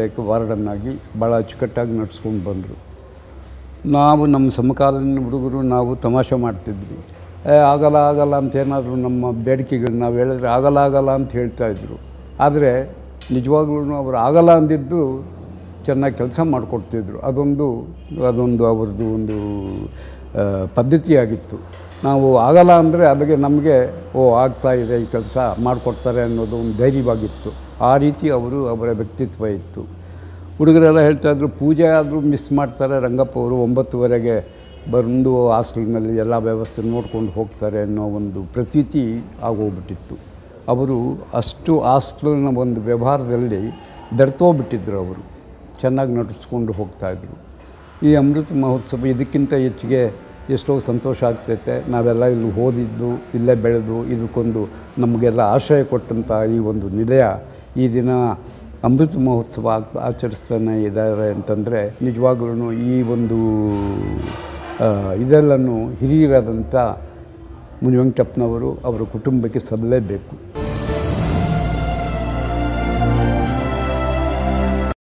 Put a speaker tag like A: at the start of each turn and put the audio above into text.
A: Like ವಾರ್ಡನ್ನಾಗಿ ಭಾಳ ಅಚ್ಚುಕಟ್ಟಾಗಿ ನಡೆಸ್ಕೊಂಡು ಬಂದರು. ನಾವು ನಮ್ಮ ಸಮಕಾಲೀನ ಹುಡುಗರು ನಾವು ತಮಾಷೆ ಮಾಡ್ತಿದ್ವಿ. ಆಗಲ್ಲ ಆಗಲ್ಲ ಅಂತ ಏನಾದರೂ ನಮ್ಮ ಬೇಡಿಕೆಗಳು ನಾವು ಹೇಳಿದ್ರೆ ಆಗಲ್ಲ ಆಗಲ್ಲ ಅಂತ ಹೇಳ್ತಾಯಿದ್ರು ಆದರೆ ನಿಜವಾಗ್ಲೂ ಅವರು ಆಗಲ್ಲ ಅಂದಿದ್ದು ಚೆನ್ನಾಗಿ ಕೆಲಸ ಮಾಡಿಕೊಡ್ತಿದ್ರು. ಅದೊಂದು ಅದೊಂದು ಅವ್ರದ್ದು ಒಂದು ಪದ್ಧತಿಯಾಗಿತ್ತು. ನಾವು ಆಗಲ್ಲ ಅಂದರೆ ಅದಕ್ಕೆ ನಮಗೆ, ಓ, ಆಗ್ತಾ ಇದೆ ಈ ಕೆಲಸ ಮಾಡಿಕೊಡ್ತಾರೆ ಅನ್ನೋದು ಒಂದು ಧೈರ್ಯವಾಗಿತ್ತು. ಆ ರೀತಿ ಅವರು ಅವರ ವ್ಯಕ್ತಿತ್ವ ಇತ್ತು. ಹುಡುಗರೆಲ್ಲ ಹೇಳ್ತಾಯಿದ್ರು ಪೂಜೆ ಆದರೂ ಮಿಸ್ ಮಾಡ್ತಾರೆ, ರಂಗಪ್ಪ ಅವರು ಒಂಬತ್ತುವರೆಗೆ ಬಂದು ಹಾಸ್ಟೆಲ್ನಲ್ಲಿ ಎಲ್ಲ ವ್ಯವಸ್ಥೆ ನೋಡ್ಕೊಂಡು ಹೋಗ್ತಾರೆ ಅನ್ನೋ ಒಂದು ಪ್ರತೀತಿ ಆಗೋಗ್ಬಿಟ್ಟಿತ್ತು. ಅವರು ಅಷ್ಟು ಹಾಸ್ಟೆಲ್ನ ಒಂದು ವ್ಯವಹಾರದಲ್ಲಿ ಬೆರ್ತೋಗ್ಬಿಟ್ಟಿದ್ರು ಅವರು. ಚೆನ್ನಾಗಿ ನಟಿಸ್ಕೊಂಡು ಹೋಗ್ತಾಯಿದ್ರು ಈ ಅಮೃತ ಮಹೋತ್ಸವ ಇದಕ್ಕಿಂತ ಹೆಚ್ಚಿಗೆ ಎಷ್ಟೋ ಸಂತೋಷ ಆಗ್ತೈತೆ. ನಾವೆಲ್ಲ ಇಲ್ಲಿ ಓದಿದ್ದು, ಇಲ್ಲೇ ಬೆಳೆದು ಇದಕ್ಕೊಂದು ನಮಗೆಲ್ಲ ಆಶ್ರಯ ಕೊಟ್ಟಂಥ ಈ ಒಂದು ನಿಲಯ ಈ ದಿನ ಅಮೃತ ಮಹೋತ್ಸವ ಆಚರಿಸ್ತಾನೆ ಇದ್ದಾರೆ ಅಂತಂದರೆ ನಿಜವಾಗ್ಲೂ ಈ ಒಂದು ಇದೆಲ್ಲನೂ ಹಿರಿಯರಾದಂಥ ಮುನಿವೆಂಕಟಪ್ಪನವರು ಅವರ ಕುಟುಂಬಕ್ಕೆ ಸಲ್ಲಲೇಬೇಕು